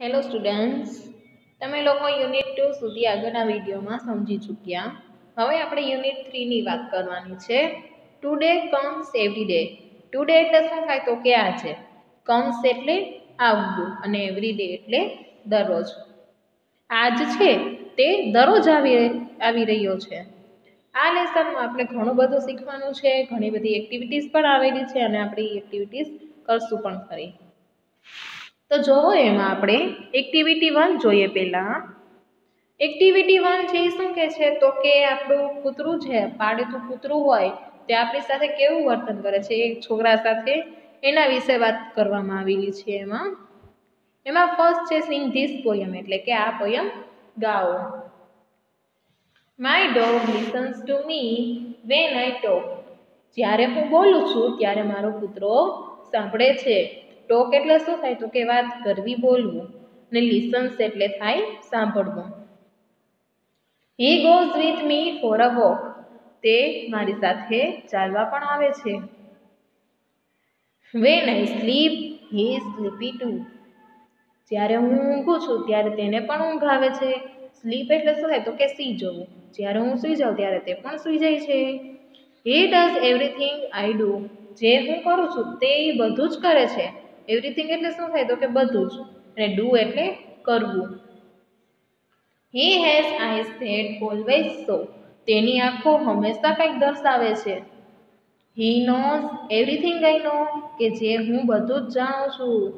Hello students તમે લોકો unit two સુધી આગળના વિડીયોમાં સમજી ચૂક્યા. હવે આપણે યુનિટ થ્રીની વાત કરવાની છે. Today comes every day today એટલે શું થાય તો કે આ છે. કમ્સ એટલે આવવું અને એવરી ડે એટલે દરરોજ. આજ છે તે દરરોજ આવી આવી રહ્યો છે. આ લેસનમાં આપણે ઘણું બધું શીખવાનું છે, ઘણી બધી એક્ટિવિટીઝ પણ આવેલી છે અને આપણે એ એક્ટિવિટીઝ કરશું પણ ખરી તો જોવો એમાં આપણે એક્ટિવિટી વન જોઈએ પહેલાં. એક્ટિવિટી વન છે એ શું કહે છે? તો કે આપણું કૂતરું છે પાળેતું કૂતરું હોય, તે આપણી સાથે કેવું વર્તન કરે છે? એક છોકરા સાથે એના વિશે વાત કરવામાં આવેલી છે એમાં. એમાં ફર્સ્ટ છે સિંગ ધીસ પોયમ એટલે કે આ poem ગાઓ. My dog listens to me when I talk જ્યારે હું બોલું છું, ત્યારે મારો કૂતરો સાંભળે છે. ટોક એટલે શું થાય? તો કે વાત કરવી બોલવું ને લિસન્સ એટલે થાય સાંભળવું. He goes with me for a walk તે મારી સાથે ચાલવા પણ આવે છે. When I sleep he sleeps too જ્યારે હું ઊંઘું છું, ત્યારે તેને પણ ઊંઘ આવે છે. સ્લીપ એટલે શું થાય? તો કે સી જવું. જ્યારે હું સૂઈ જાઉં, ત્યારે તે પણ સૂઈ જાય છે. He does everything I do જે હું કરું છું, તે બધું જ કરે છે. એવરીથિંગ એટલે શું થાય? તો કે બધું જ. અને ડુ એટલે કરવું. He has eyes that always so તેની આંખો હંમેશા કંઈક દર્શાવે છે. હી નોઝ એવરીથિંગ આઈ નો કે જે હું બધું જ જાણું છું.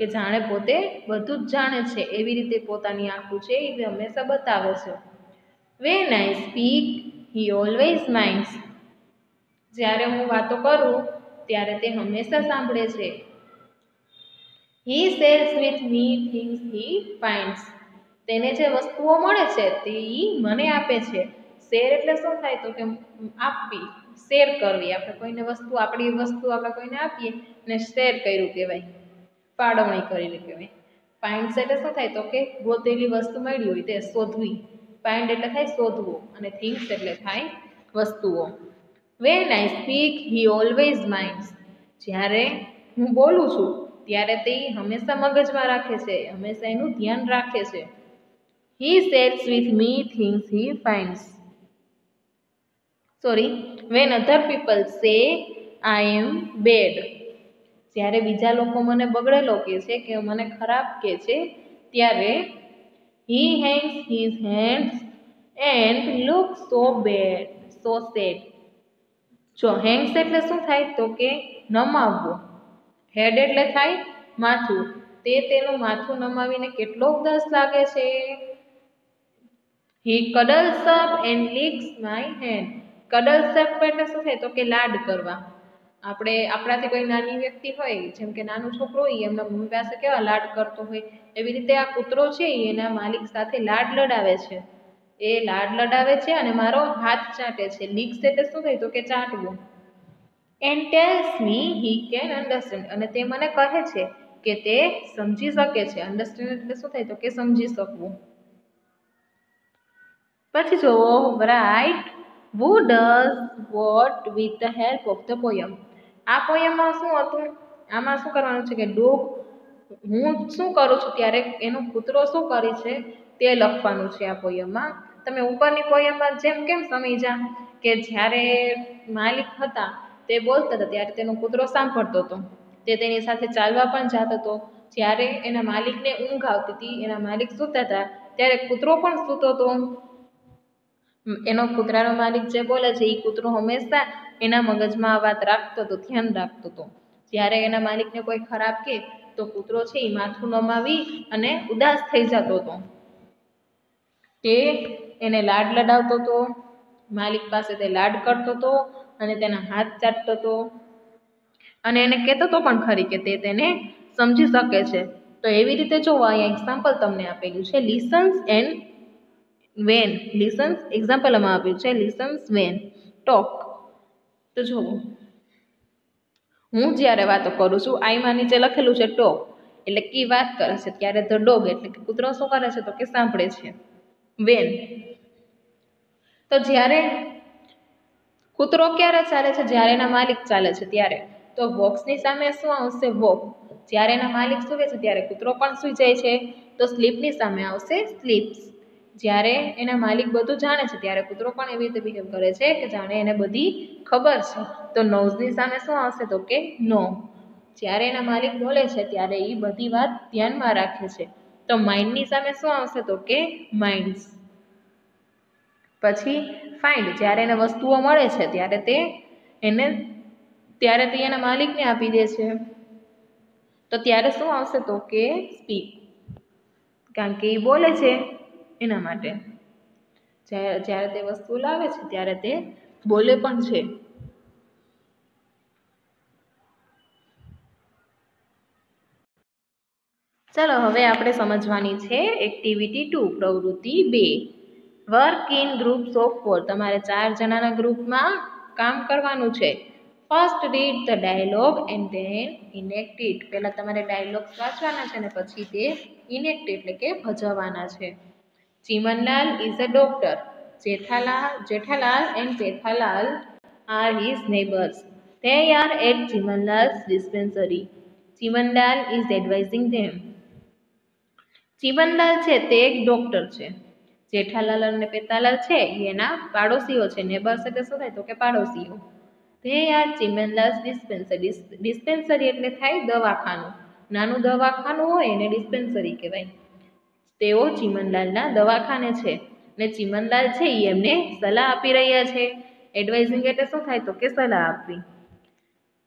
કે જાણે પોતે બધું જ જાણે છે. એવી રીતે પોતાની આંખો છે એ હંમેશા બતાવે છે. When I speak he always minds જ્યારે હું વાતો કરું ત્યારે તે હંમેશા સાંભળે છે. He sells with me things he finds તેને જે વસ્તુઓ મળે છે તે મને આપે છે. શેર એટલે શું થાય તો કે આપવી શેર કરવી. આપણે કોઈને વસ્તુ, આપણી વસ્તુ આપણે કોઈને આપીએ ને શેર કર્યું કહેવાય. ફાળવણી કરેલી કહેવાય. ફાઇન્ડ્સ એટલે શું થાય તો કે ગોતેલી વસ્તુ મળી હોય તે શોધવી. પાઇન્ડ એટલે થાય શોધવું અને થિંગ્સ એટલે થાય વસ્તુઓ. When I speak he always minds જ્યારે હું બોલું છું, ત્યારે તે હંમેશા મગજમાં રાખે છે, હંમેશા એનું ધ્યાન રાખે છે. He sets with me things he finds sorry when other people say I am bed જ્યારે બીજા લોકો મને બગડેલો કહે છે કે મને ખરાબ કહે છે, ત્યારે he hands his hands and look so bad so sad જો હેંગ્સ એટલે શું થાય? તો કે નમાવવું. હેડ એટલે થાય માથું. તે તેનું માથું નમાવીને કેટલો ઉદાસ લાગે છે? He cuddles up and licks my hand cuddles up એટલે શું થાય? તો કે લાડ કરવા. આપણે આપણાથી કોઈ નાની વ્યક્તિ હોય, જેમ કે નાનું છોકરો હોય, એમના મમ્મી પાસે કેવા લાડ કરતો હોય, એવી રીતે આ કૂતરો છે એના માલિક સાથે લાડ લડાવે છે. એ લાડ લડાવે છે અને મારો હાથ ચાટે છે. લીક્સ એટલે શું થાય તો કે ચાટવું. And tells me he can understand અને તે મને કહે છે કે તે સમજી શકે છે. અન્ડરસ્ટેન્ડ એટલે શું થાય? તો કે સમજી શકવું. પછી જુઓ write who does what with the help of the poem આ પોયમમાં શું હતું? આમાં શું કરવાનું છે કે ડોગ હું શું કરું છું? ત્યારે એનો કૂતરો શું કરે છે? તે લખવાનું છે આ પોયમમાં તમે ઉપરની પોયમમાં જેમ કેમ સમજ્યા કે જ્યારે માલિક હતા, તે બોલતા હતા, ત્યારે તેનો કૂતરો સાંભળતો હતો. તે તેની સાથે ચાલવા પણ જતો હતો. જ્યારે એના માલિકને ઊંઘ આવતી હતી, એના માલિક સૂતા હતા, ત્યારે કૂતરો પણ સૂતો હતો. એનો કૂતરાનો માલિક જે બોલે છે એ કૂતરો હંમેશા એના મગજમાં વાત રાખતો હતો, ધ્યાન રાખતો હતો. જ્યારે એના માલિકને કોઈ ખરાબ કે તો કૂતરો છે એ માથું નમાવી અને ઉદાસ થઈ જતો હતો. તે એને લાડ લડાવતો હતો, માલિક પાસે તે લાડ કરતો હતો અને તેના હાથ ચાટતો હતો. અને એને કહેતો હતો પણ ખરી કે તે તેને સમજી શકે છે. તો એવી રીતે જો અહીંયા એક્ઝામ્પલ તમને આપેલું છે લિસન્સ એન્ડ વેન લિસન્સ એક્ઝામ્પલમાં આપ્યું છે લિસન્સ વેન ટોક તો જુઓ. હું જ્યારે વાતો કરું છું, આઈમાં નીચે લખેલું છે ટોક એટલે કી વાત કરે છે, ત્યારે ધ ડોગ એટલે કે કૂતરો શું કરે છે તો કે સાંભળે છે. વેન તો જ્યારે કૂતરો ક્યારે ચાલે છે? જ્યારે એના માલિક ચાલે છે ત્યારે. તો વોક્સની સામે શું આવશે? વોક. જ્યારે એના માલિક સૂવે છે ત્યારે કૂતરો પણ સૂઈ જાય છે. તો સ્લીપની સામે આવશે સ્લીપ્સ. જ્યારે એના માલિક બધું જાણે છે ત્યારે કૂતરો પણ એવી રીતે બિહેવ કરે છે કે જાણે એને બધી ખબર છે. તો નોઝની સામે શું આવશે? તો કે નો. જ્યારે એના માલિક બોલે છે ત્યારે એ બધી વાત ધ્યાનમાં રાખે છે. તો માઇન્ડની સામે શું આવશે? તો કે માઇન્ડ્સ. પછી ફાઇન્ડ જ્યારે એને વસ્તુઓ મળે છે ત્યારે તે એને, ત્યારે તે એના માલિકને આપી દે છે. તો ત્યારે શું આવશે તો કે સ્પીક કારણ કે એ બોલે છે એના માટે. જ્યારે તે વસ્તુ લાવે છે ત્યારે તે બોલે પણ છે. ચાલો હવે આપણે સમજવાની છે એક્ટિવિટી ટુ પ્રવૃત્તિ બે. Work in groups of four. તમારે ચાર જણાના ગ્રુપમાં કામ કરવાનું છે. First read the dialogue and then enact it પહેલાં તમારે ડાયલોગ્સ વાંચવાના છે અને પછી તે ઇનેક્ટ એટલે કે ભજવવાના છે. Chimanlal is a doctor Jethalal Jethalal and Jethalal are his neighbours they are at Chimanlal's dispensary Chimanlal is advising them Chimanlal છે તે એક ડૉક્ટર છે. જેઠાલાલ અને પેતાલાલ છે એના પાડોશીઓ છે. નેબર્સ એટલે શું થાય? તો કે પાડોશીઓ. તે આ ચીમનલાલ ડિસ્પેન્સરી ડિસ્પેન્સરી એટલે થાય દવાખાનું. નાનું દવાખાનું હોય એને ડિસ્પેન્સરી કહેવાય. તેઓ ચીમનલાલના દવાખાને છે. ને ચીમનલાલ છે એ એમને સલાહ આપી રહ્યા છે. એડવાઇઝિંગ એટલે શું થાય? તો કે સલાહ આપવી.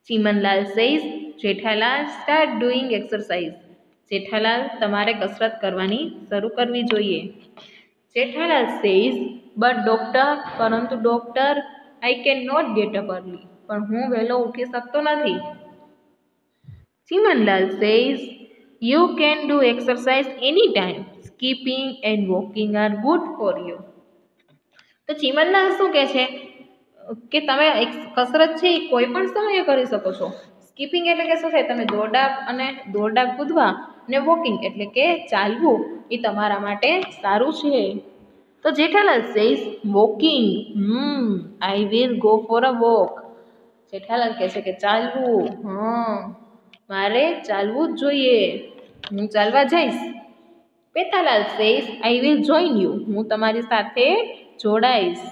Chimanlal says Jethalal start doing exercise Jethalal, તમારે કસરત કરવાની શરૂ કરવી જોઈએ. જેઠાલાલ સેઝ બટ ડૉક્ટર પરંતુ doctor I can not get up early પણ હું વહેલો ઉઠી શકતો નથી. Chimanlal says you can do exercise any time skipping and walking are good for you તો ચીમનલાલ શું કહે છે? કે તમે એક કસરત છે એ કોઈ પણ સમયે કરી શકો છો. સ્કીપિંગ એટલે કે શું થાય? તમે દોરડા અને દોરડા કૂદવા ને વોકિંગ એટલે કે ચાલવું એ તમારા માટે સારું છે. તો Jethalal says walking hmm I will go for a walk Jethalal કહે છે કે, ચાલવું. હં મારે ચાલવું જ જોઈએ. હું ચાલવા જઈશ. Pethalal says I will join you હું તમારી સાથે જોડાઈશ.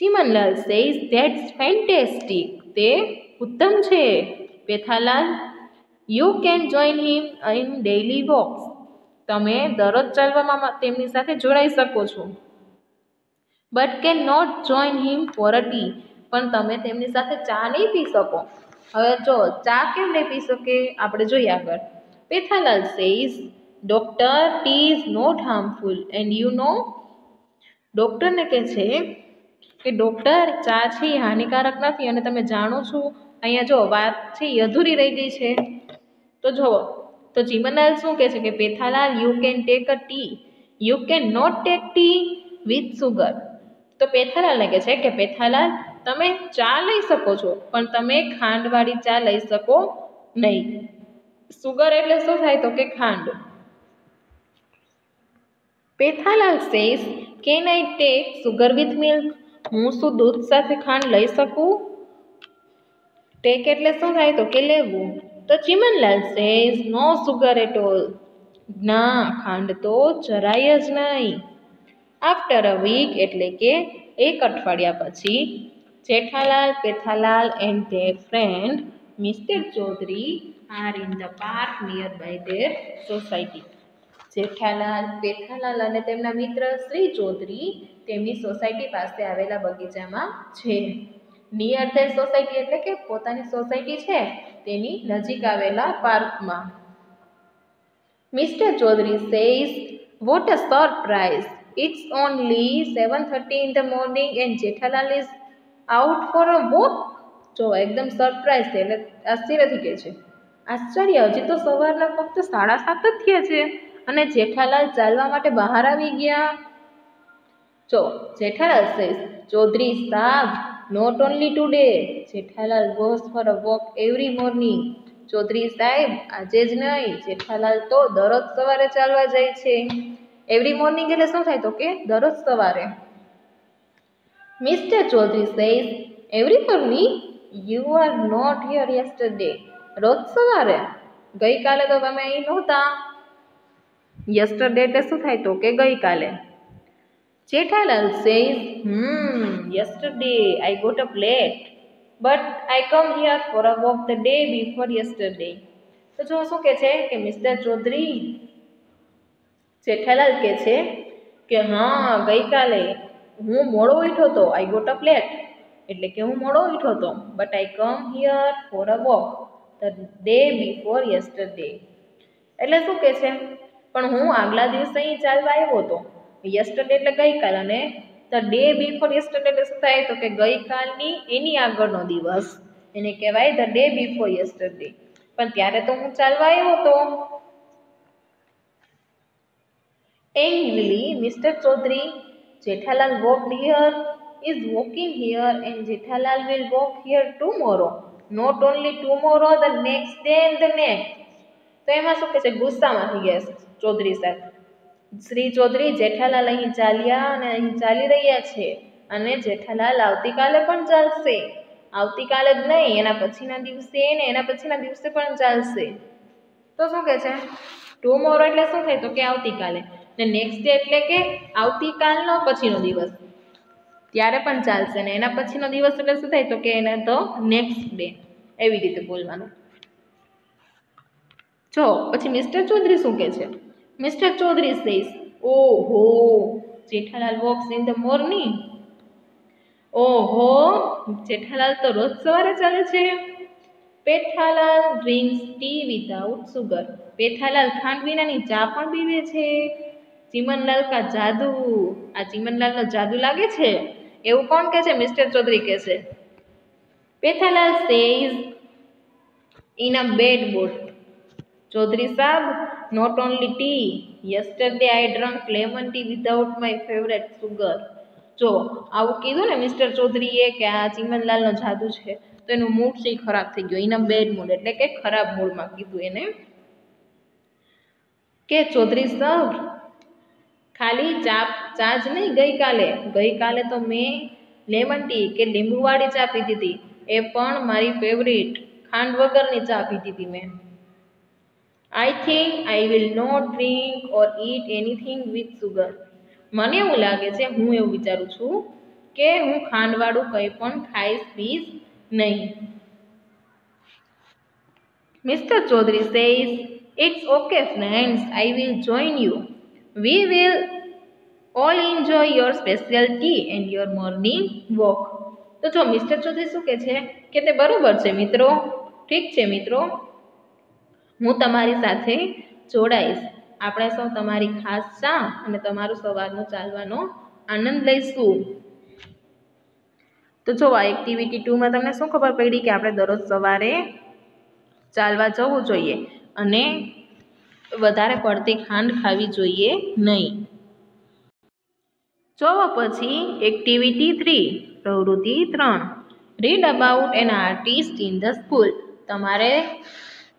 ચીમનલાલ સેઝ ધેટ્સ ફેન્ટેસ્ટિક તે ઉત્તમ છે. Pethalal you can join him in daily walks તમે દરરોજ ચાલવામાં તેમની સાથે જોડાઈ શકો છો. But can not join him for a tea પણ તમે તેમની સાથે ચા નહીં પી શકો. હવે જો ચા કેમ નહીં પી શકે? આપણે જોઈએ આગળ. Pethalal says doctor tea is not harmful and you know ડૉક્ટરને કહે છે કે ડૉક્ટર ચા છે એ હાનિકારક નથી. અને તમે જાણો છો, અહીંયા જો વાત છે અધૂરી રહી ગઈ છે. તો જુઓ તો ચીમનલાલ શું કહે છે કે Pethalal you can take a tea you can not take tea with sugar તો પેથાલાલને કહે છે કે પેથાલાલ, તમે ચા લઈ શકો છો, પણ તમે ખાંડવાળી ચા લઈ શકો નહીં. સુગર એટલે શું થાય તો કે ખાંડ. Pethalal says can I take sugar with milk હું શું દૂધ સાથે ખાંડ લઈ શકું? ટેક એટલે શું થાય તો કે લેવું. તો Chimanlal says no sugar at all ના, ખાંડ તો જરાય જ નહીં. આફ્ટર અ વીક એટલે કે એક અઠવાડિયા પછી, Jethalal, Pethalal and they friend mister Chaudhary are in the park near by their society Jethalal, Pethalal અને તેમના મિત્ર શ્રી ચૌધરી તેમની સોસાયટી પાસે આવેલા બગીચામાં છે. નિયર ધેર સોસાયટી એટલે કે પોતાની સોસાયટી છે, તેની નજીક આવેલા પાર્કમાં. Mister Chaudhary says what a it's only seven thirty in the morning and Jethalal is out for a walk જો એકદમ સરપ્રાઇઝ છે, એટલે આશ્ચર્યથી કહે છે. આશ્ચર્ય, હજી તો સવારના ફક્ત સાડા સાત જ થયા છે અને જેઠાલાલ ચાલવા માટે બહાર આવી ગયા. જો, જેઠાલાલ સેઝ ચૌધરી સાહેબ not only today Jethalal goes for a walk every morning Chaudhary સાહેબ આજે જ નહીં જેઠાલાલ તો દરરોજ સવારે ચાલવા જાય છે. એવરી મોર્નિંગ એટલે શું થાય તો કે દરરોજ સવારે. Mister Chaudhary says every morning you are not here yesterday રોજ સવારે. ગઈકાલે તો તમે અહીં નહોતા. યસ્ટરડે એટલે શું થાય તો કે ગઈકાલે. Jethalal says, hmm yesterday I got a plate but I come here for a walk the day before yesterday. તો જો શું કે છે કે મિસ્ટર ચૌધરી જેઠાલાલ કે છે કે હા ગઈકાલે હું મોડો ઉઠ્યો હતો આઈ ગોટ અ પ્લેટ એટલે કે હું મોડો ઉઠ્યો હતો but I come here for a walk the day before yesterday એટલે શું કે છે? પણ હું આગલા દિવસે અહીં ચાલવા આવ્યો હતો યસ્ટરડે એટલે ગઈકાલ અને ધ ડે બિફોર યસ્ટરડે એટલે શું થાય તો કે ગઈકાલની એની આગળનો દિવસ એને કહેવાય ધ ડે બિફોર યસ્ટરડે પણ ત્યારે તો હું ચાલવા આવ્યો હતો Angrily, Mr. Chaudhary, Jethalal walked here, is walking here, and Jethalal will walk here tomorrow. Not only tomorrow, the next day and the next. તો એમાં શું કહે છે ગુસ્સામાં થઈ ગયા ચૌધરી સાહેબ શ્રી ચૌધરી જેઠાલાલ અહીં ચાલ્યા અને અહીં ચાલી રહ્યા છે અને જેઠાલાલ આવતીકાલે પણ ચાલશે. આવતીકાલે જ નહીં, એના પછીના દિવસે ને એના પછીના દિવસે પણ ચાલશે. તો શું કહે છે? ટુમોરો એટલે શું થાય? તો કે આવતીકાલે. ને નેક્સ્ટ ડે એટલે કે આવતીકાલનો પછીનો દિવસ. ત્યારે પણ ચાલશે ને એના પછીનો દિવસ એટલે શું થાય? તો કે એને તો નેક્સ્ટ ડે એવી રીતે બોલવાનું. જો, પછી મિસ્ટર ચૌધરી શું કહે છે? મિસ્ટર ચૌધરી સેઝ ઓહો Jethalal walks in the morning ઓહો જેઠાલાલ તો રોજ સવારે ચાલે છે. Pethalal drinks tea without sugar Pethalal ખાંડ વિનાની ચા પણ પીવે છે. ચીમનલાલ કા જાદુ. આ ચીમનલાલનો જાદુ લાગે છે? એવું કોણ કહે છે? મિસ્ટર ચૌધરી કહે છે Pethalal says in a bad boat Chaudhary સાહેબ not only tea yesterday I drunk lemon tea without my favourite sugar જો, આવું કીધું ને મિસ્ટર ચૌધરીએ કે આ ચીમનલાલનો જાદુ છે, તો એનું મૂડ છે ખરાબ થઈ ગયો, એના બેડ મૂડ એટલે કે ખરાબ મૂડમાં કીધું એને. કે ચૌધરી સાહેબ ખાલી ચા ચા જ નહીં, ગઈકાલે ગઈકાલે તો મેં લેમન ટી કે લીંબુવાળી ચા પીધી હતી, એ પણ મારી ફેવરિટ ખાંડ વગરની ચા પીધી હતી મેં. I think I will not drink or eat anything with sugar મને એવું લાગે છે, હું એવું વિચારું છું કે હું ખાંડવાળું કંઈ પણ ખાઈશ પીશ નહીં. Mister Chaudhary says it's okay friends I will join you we will all enjoy your special tea and your morning walk તો જો મિસ્ટર ચૌધરી શું કહે છે? કે તે બરાબર છે મિત્રો? ઠીક છે મિત્રો? હું તમારી સાથે જોડાઈશ. આપણે સૌ તમારી ખાસ ચા અને તમારું સવારનો ચાલવાનો આનંદ લઈશું. તો જો આ એક્ટિવિટી ટુમાં તમને શું ખબર પડી કે આપણે દરરોજ સવારે ચાલવા જવું જોઈએ અને વધારે પડતી ખાંડ ખાવી જોઈએ નહીં. જોવો પછી એક્ટિવિટી થ્રી પ્રવૃત્તિ ત્રણ read about an artist in the school તમારે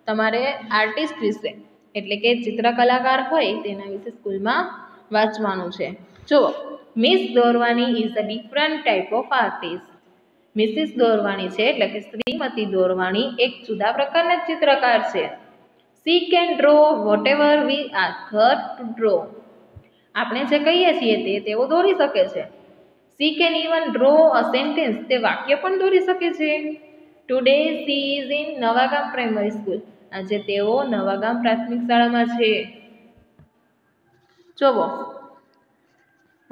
તમારે આર્ટિસ્ટ વિશે, એટલે કે ચિત્ર કલાકાર હોય તેના વિશે સ્કૂલમાં વાંચવાનું છે. જુઓ miss Dorwani is a different type of artist Mrs Dorwani છે, એટલે કે શ્રીમતી દોરવાણી એક જુદા પ્રકારના ચિત્રકાર છે. She can draw whatever we ask her to draw આપણે જે કહીએ છીએ તે તેઓ દોરી શકે છે. She can even draw a sentence તે વાક્ય પણ દોરી શકે છે. Today she is in Navagam primary school આજે તેઓ નવાગામ પ્રાથમિક શાળામાં છે. જોવો.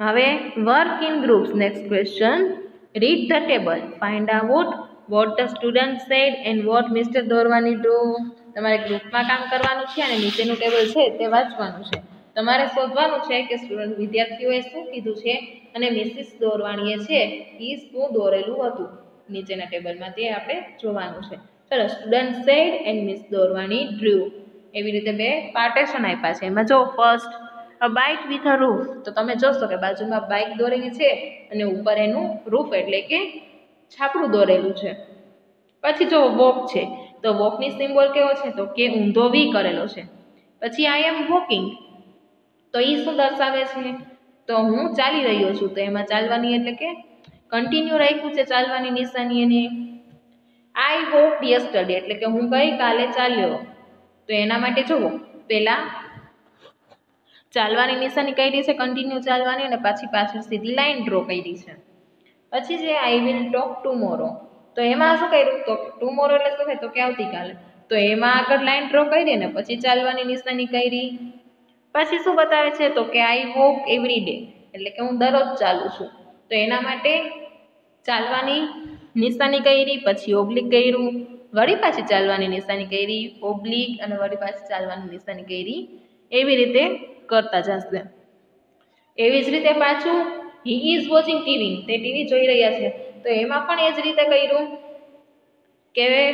હવે work in groups next question read the table find out what the student said and what mister Dorwani draw તમારે ગ્રુપમાં કામ કરવાનું છે અને નીચેનું ટેબલ છે તે વાંચવાનું છે. તમારે શોધવાનું છે કે સ્ટુડન્ટ વિદ્યાર્થીઓએ શું કીધું છે અને મિસિસ દોરવાણીએ છે એ શું દોરેલું હતું? નીચેના ટેબલમાં તે આપણે જોવાનું છે. ચલો સ્ટુડન્ટ સેડ એન્ડ મિસ દોરવાની ડ્રુ એવી રીતે બે પાર્ટેશન આપ્યા છે. એમાં જો first a bike with a roof તો તમે જોશો કે બાજુમાં બાઇક દોરેલી છે અને ઉપર એનું રૂફ એટલે કે છાપડું દોરેલું છે. પછી જો વોક છે, તો વોકની સિમ્બોલ કેવો છે? તો કે ઊંધો વી કરેલો છે. પછી આઈ એમ વોકિંગ તો એ શું દર્શાવે છે? તો હું ચાલી રહ્યો છું. તો એમાં ચાલવાની એટલે કે કન્ટિન્યુ રાખ્યું છે ચાલવાની નિશાની એને. આઈ વોક યસ્ટરડે એટલે કે હું ગઈ કાલે ચાલ્યો. તો એના માટે જુઓ પહેલાં ચાલવાની નિશાની કરી છે કન્ટિન્યુ ચાલવાની અને પાછી પાછળ સીધી લાઇન ડ્રો કરી છે. પછી છે આઈ વિલ ટોક ટુમોરો તો એમાં શું કર્યું? તો ટુમોરો એટલે શું થાય? તો કે આવતીકાલે. તો એમાં આગળ લાઇન ડ્રો કરી ને પછી ચાલવાની નિશાની કરી પછી શું બતાવે છે? તો કે આઈ વોક એવરી ડે એટલે કે હું દરરોજ ચાલું છું. તો એના માટે ચાલવાની નિશાની કરી, પછી ઓબ્લિક કર્યું. વળી પાછી ચાલવાની નિશાની કરી, ઓબ્લિક અને વળી પાછી ચાલવાની નિશાની કરી. એવી રીતે કરતા જશે. એવી જ રીતે પાછું હી ઇઝ વોચિંગ ટીવી તે ટીવી જોઈ રહ્યા છે. તો એમાં પણ એ જ રીતે કર્યું કે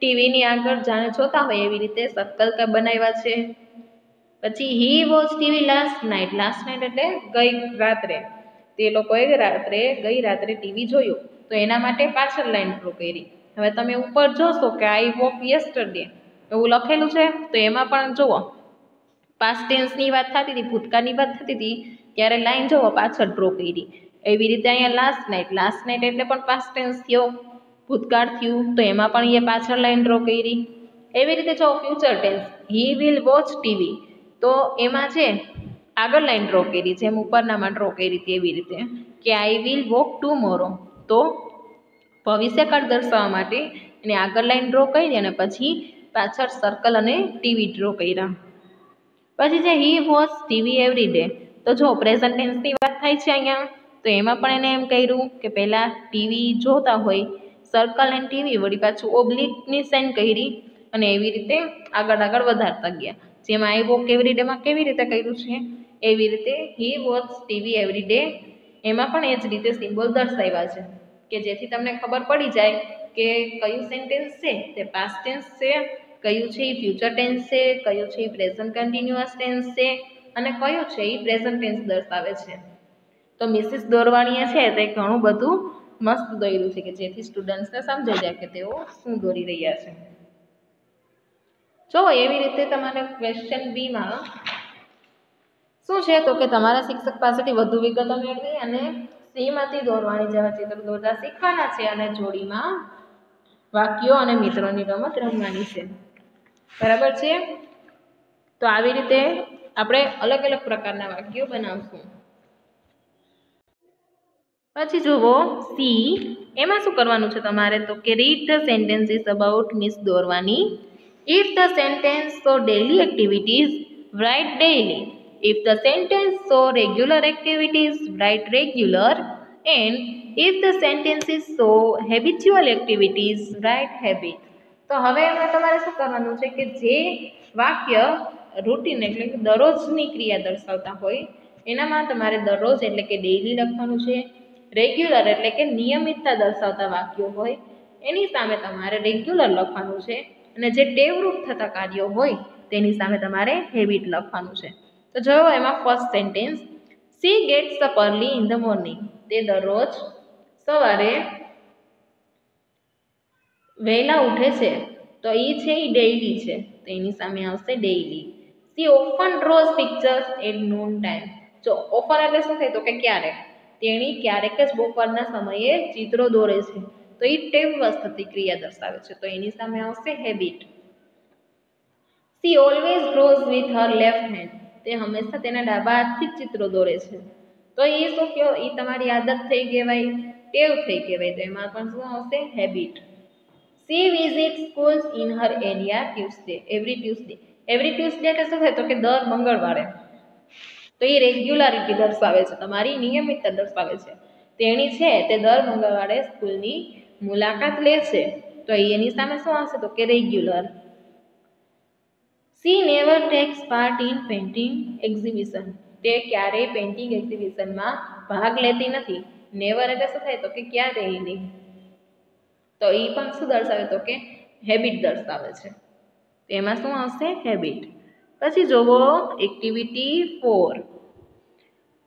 ટીવીની આગળ જાણે જોતા હોય એવી રીતે સર્કલ કે બનાવ્યા છે. પછી he watch TV last night last night એટલે ગઈ રાત્રે. તે લોકોએ રાત્રે, ગઈ રાત્રે ટીવી જોયું, તો એના માટે પાછળ લાઈન ડ્રો કરી હવે તમે ઉપર જોશો કે આઈ વોક યસ્ટરડે. એવું લખેલું છે, તો એમાં પણ જુઓ. પાસ્ટ ટેન્સની વાત થતી હતી, ભૂતકાળની વાત થતી હતી, ત્યારે લાઈન જુઓ, પાછળ ડ્રો કરી એવી રીતે અહીંયા લાસ્ટ નાઇટ લાસ્ટ નાઇટ એટલે પણ પાસ્ટ ટેન્સ થયો, ભૂતકાળ થયું, તો એમાં પણ અહીંયા પાછળ લાઈન ડ્રો કરી એવી રીતે જો future tense he will watch TV તો એમાં છે આગળ લાઈન ડ્રો કરી, જેમ ઉપરનામાં ડ્રો કરી હતી એવી રીતે, કે આઈ વિલ વોક ટુ મોરો તો ભવિષ્યકાળ દર્શાવવા માટે એને આગળ લાઈન ડ્રો કરી અને પછી પાછળ સર્કલ અને ટીવી ડ્રો કર્યા. પછી છે he watch TV every day તો જો પ્રેઝન્ટ ટેન્સની વાત થાય છે અહીંયા, તો એમાં પણ એને એમ કર્યું કે પહેલાં ટીવી જોતા હોય સર્કલ એન્ડ ટીવી વળી પાછું ઓબ્લિકની સાઇન કરી અને એવી રીતે આગળ આગળ વધારતા ગયા. જેમાં આઈ વોક એવરી ડેમાં કેવી રીતે કર્યું છે? એવી રીતે he watch TV every day એમાં પણ એ જ રીતે સિમ્બોલ દર્શાવ્યા છે કે જેથી તમને ખબર પડી જાય કે કયું સેન્ટેન્સ છે, તે પાસ્ટ ટેન્સ છે, કયું છે એ ફ્યુચર ટેન્સ છે, કયું છે એ પ્રેઝન્ટ કન્ટિન્યુઅસ ટેન્સ છે અને કયું છે એ પ્રેઝન્ટ ટેન્સ દર્શાવે છે. તો મિસિસ દોરવાણીએ છે તે ઘણું બધું મસ્ત દોર્યું છે કે જેથી સ્ટુડન્ટ્સને સમજાઈ જાય કે તેઓ શું દોરી રહ્યા છે. જો એવી રીતે તમારે ક્વેશ્ચન બીમાં શું છે? તો કે તમારા શિક્ષક પાસેથી વધુ વિગતો મેળવી અને સીમાંથી દોરવાની જેવા ચિત્ર દોરતા શીખવાના છે અને જોડીમાં વાક્યો અને મિત્રોની રમત રમવાની છે. બરાબર છે? તો આવી રીતે આપણે અલગ અલગ પ્રકારના વાક્યો બનાવશું. પછી જુઓ, સી, એમાં શું કરવાનું છે તમારે? તો કે read the sentences about miss Dorwani. If the sentence તો daily activities write daily if the sentence so regular activities write regular and if the is so habitual activities write habit. તો હવે એમાં તમારે શું કરવાનું છે કે જે વાક્ય રૂટીન એટલે કે દરરોજની ક્રિયા દર્શાવતા હોય, એનામાં તમારે દરરોજ એટલે કે ડેઇલી લખવાનું છે. રેગ્યુલર એટલે કે નિયમિતતા દર્શાવતા વાક્યો હોય, એની સામે તમારે રેગ્યુલર લખવાનું છે. અને જે ટેવરૂપ થતા કાર્યો હોય, તેની સામે તમારે હેબિટ લખવાનું છે. તો જો એમાં first sentence she gets up early in the morning તે દરરોજ સવારે વહેલા ઉઠે છે. તો એ છે એ ડેઇલી છે. તો એની સામે આવશે daily she often draws pictures at noon time જો ઓફન એટલે શું થાય? તો કે ક્યારેક તેણી ક્યારેક જ બપોરના સમયે ચિત્રો દોરે છે. તો એ ટેવવશ થતી ક્રિયા દર્શાવે છે. તો એની સામે આવશે habit she always draws with her left hand તે હંમેશા તેના ડાબા હાથથી જ ચિત્રો દોરે છે. તો એ શું કહો એ તમારી આદત થઈ કહેવાય ટેવ થઈ કહેવાય તો એમાં પણ શું આવશે? Habit she visits schools in her area Tuesday every Tuesday every Tuesday એટલે શું થાય? તો કે દર મંગળવારે. તો એ રેગ્યુલારિટી દર્શાવે છે, તમારી નિયમિતતા દર્શાવે છે. તેણી છે તે દર મંગળવારે સ્કૂલની મુલાકાત લે છે. તો એની સામે શું આવશે? તો કે regular she never takes part in painting exhibition તે ક્યારેય પેઇન્ટિંગ એક્ઝિબિશનમાં ભાગ લેતી નથી. નેવર એટલે શું થાય તો કે ક્યારેય નહીં. તો એ પણ શું દર્શાવે તો કે હેબિટ દર્શાવે છે. તેમાં શું આવશે? હેબિટ પછી જોવો એક્ટિવિટી ફોર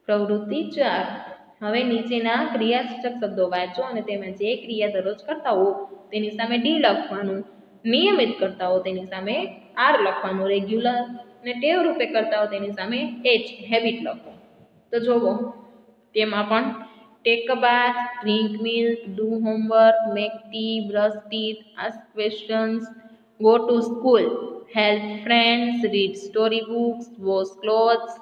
પ્રવૃત્તિ ચાર. હવે નીચેના ક્રિયાસૂચક શબ્દો વાંચો અને તેમાં જે ક્રિયા દરરોજ કરતા હો તેની સામે ડી લખવાનું. નિયમિત કરતા હો તેની સામે આર લખવાનું રેગ્યુલર ને ટેવ રૂપે કરતા હો તેની સામે એચ હેબિટ લખો તો જોવો તેમાં પણ take a bath drink milk do homework make tea brush teeth ask questions go to school help friends read story books wash clothes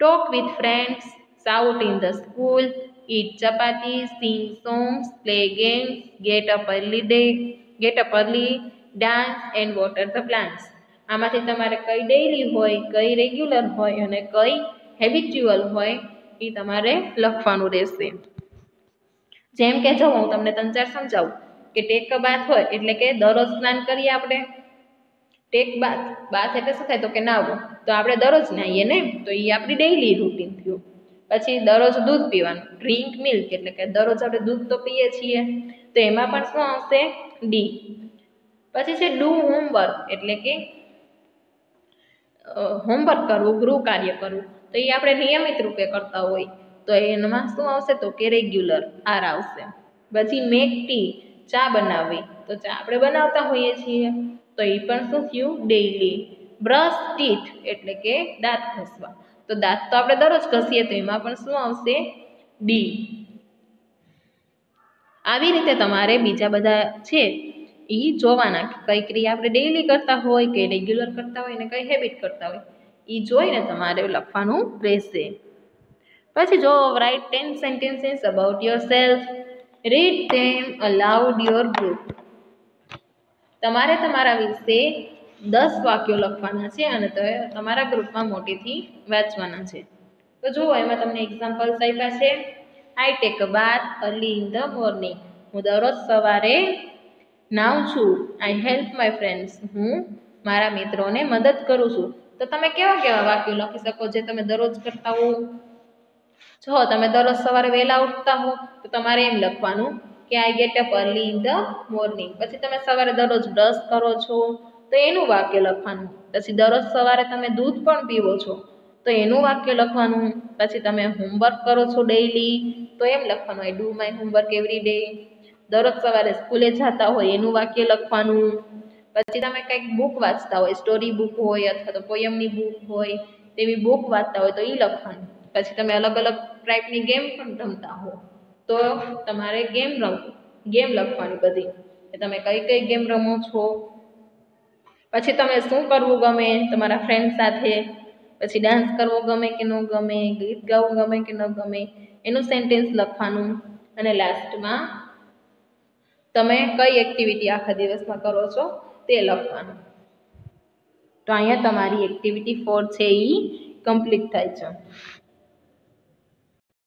talk with friends shout in the school eat chapati, sing songs, play games, get up early day, get up early, dance and water the plants. આમાંથી તમારે કઈ daily હોય, કઈ regular હોય અને કઈ habitual હોય એ તમારે લખવાનું રહેશે. જેમ કે જો હું તમને ત્રણ ચાર સમજાવું કે ટેક બાથ હોય એટલે કે દરરોજ સ્નાન કરીએ આપણે. ટેક બાથ બાથ એટલે શું થાય? તો કે નાવું તો આપણે દરરોજ નાહીએ ને? તો એ આપણી ડેઈલી રૂટીન થયું. પછી દરરોજ દૂધ પીવાનું. ડ્રિંક મિલ્ક એટલે કે દરરોજ આપણે દૂધ તો પીએ છીએ. તો એમાં પણ શું આવશે? ડી પછી છે ડુ હોમવર્ક એટલે કે હોમવર્ક કરવું, ગૃહ કાર્ય કરવું, તો એ આપણે નિયમિત રૂપે કરતા હોય. તો એમાં શું આવશે? તો કે રેગ્યુલર આર આવશે. પછી મેક ટી ચા બનાવવી. તો ચા આપણે બનાવતા હોઈએ છીએ. તો એ પણ શું થયું? ડેઈલી બ્રશ ટીથ એટલે કે દાંત ઘસવા. તો દાંત તો આપણે દરરોજ ઘસીએ, તો એમાં પણ શું આવશે? ડી આવી રીતે તમારે બીજા બધા છે એ જોવાના કઈ ક્રિયા આપણે ડેઈલી કરતા હોય કે રેગ્યુલર કરતા હોય ને કઈ હેબિટ કરતા હોય એ જોઈને તમારે લખવાનું રહેશે. પછી જો write ten sentences about yourself read them aloud your group તમારે તમારા વિશે દસ વાક્યો લખવાના છે અને તમારા ગ્રુપમાં મોટેથી વાંચવાના છે. તો જુઓ, એમાં તમને એક્ઝામ્પલ્સ આપ્યા છે. I take a bath early in the morning હું દરરોજ સવારે નાઉં છું આઈ હેલ્પ માય ફ્રેન્ડ્સ હું મારા મિત્રોને મદદ કરું છું. તો તમે કેવા કેવા વાક્યો લખી શકો જે તમે દરરોજ કરતા હો જો તમે દરરોજ સવારે વહેલા ઉઠતા હો તો તમારે એમ લખવાનું કે I get up early in the morning પછી તમે સવારે દરરોજ બ્રશ કરો છો, તો એનું વાક્ય લખવાનું. પછી દરરોજ સવારે તમે દૂધ પણ પીવો છો, તો એનું વાક્ય લખવાનું. પછી તમે હોમવર્ક કરો છો ડેઈલી તો એમ લખવાનું. I do my homework every day દરરોજ સવારે સ્કૂલે જતા હોય, એનું વાક્ય લખવાનું. પછી તમે કંઈક બુક વાંચતા હોય સ્ટોરી બુક હોય અથવા તો પોયમની બુક હોય, તેવી બુક વાંચતા હોય તો એ લખવાનું. પછી તમે અલગ અલગ ટાઈપની ગેમ પણ રમતા હો, તો તમારે ગેમ રમ ગેમ લખવાની બધી. તમે કઈ કઈ ગેમ રમો છો? પછી તમે શું કરવું ગમે? તમારા ફ્રેન્ડ સાથે. પછી ડાન્સ કરવો ગમે કે ન ગમે? ગીત ગાવું ગમે કે ન ગમે? એનું સેન્ટેન્સ લખવાનું. અને લાસ્ટમાં તમે કઈ એક્ટિવિટી આખા દિવસમાં કરો છો તે લખવાનું. તો અહીંયા તમારી એક્ટિવિટી ફોર છે એ કમ્પ્લીટ થાય છે.